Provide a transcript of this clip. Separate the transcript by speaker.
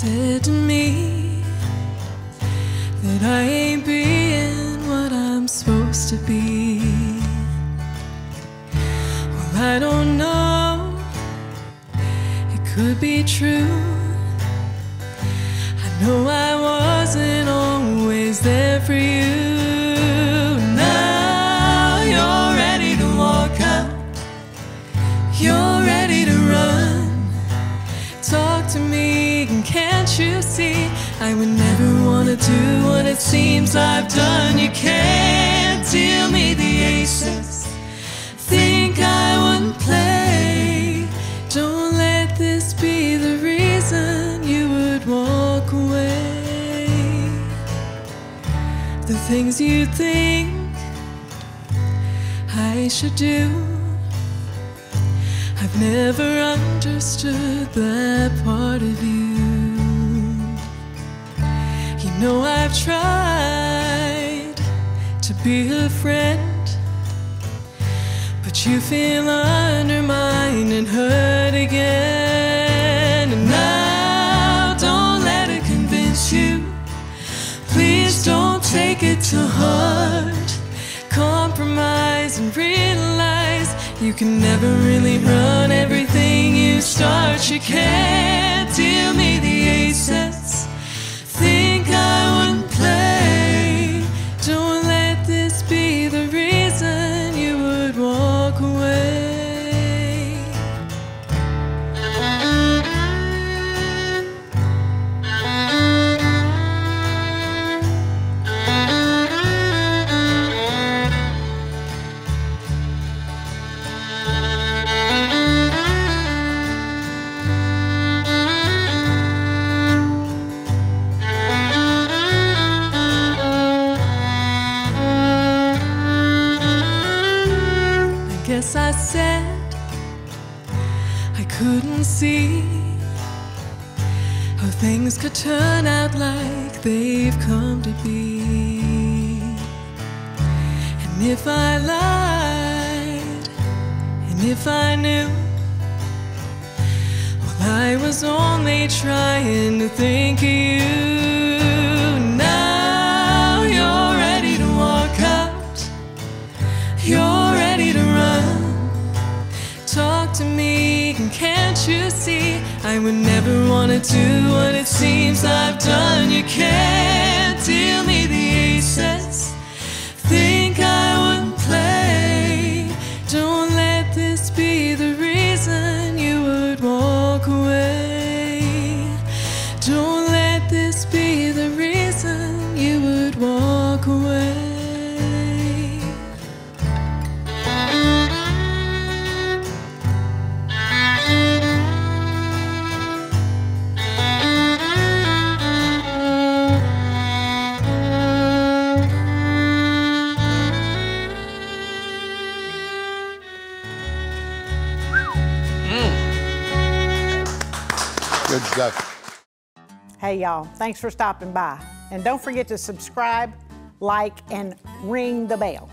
Speaker 1: said to me that I ain't being what I'm supposed to be. Well, I don't know, it could be true. I know I wasn't always there for you. You see? I would never wanna do what it seems I've done. You can't deal me the aces. Think I wouldn't play. Don't let this be the reason you would walk away. The things you think I should do. I've never understood that part of you. Know I've tried to be a friend, but you feel undermined and hurt again. And now don't let it convince you. Please don't take it to heart. Compromise and realize you can never really run I said I couldn't see how things could turn out like they've come to be. And if I lied, and if I knew, well, I was only trying to think of you. To me, and can't you see? I would never wanna do what it seems I've done. You can't deal me the aces. Think I wouldn't play. Don't let this be the reason
Speaker 2: Good stuff.
Speaker 3: Hey, y'all, thanks for stopping by. And don't forget to subscribe, like, and ring the bell.